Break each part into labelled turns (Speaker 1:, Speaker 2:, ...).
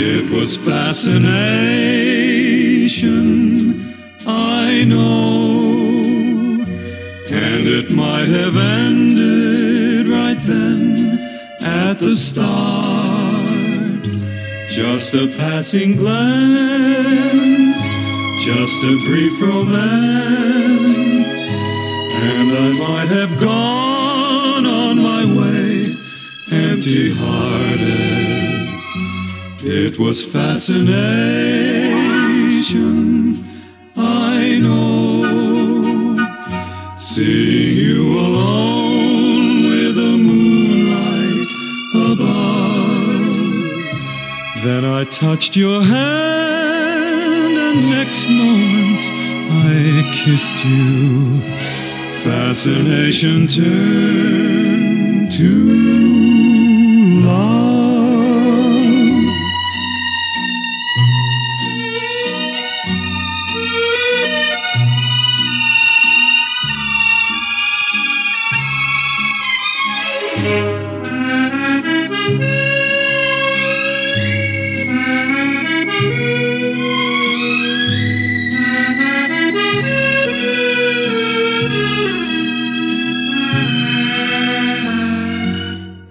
Speaker 1: It was fascination, I know. And it might have ended right then at the start. Just a passing glance, just a brief romance. And I might have gone on my way empty hearted. It was fascination, I know. Seeing you alone with the moonlight above. Then I touched your hand, and next moment I kissed you. Fascination turned to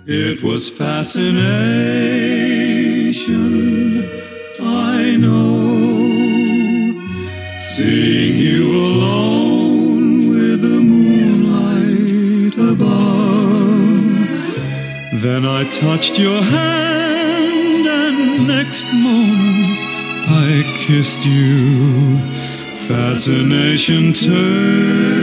Speaker 1: It was fascination, I know. Seeing you alone Then I touched your hand, and next moment I kissed you. Fascination turned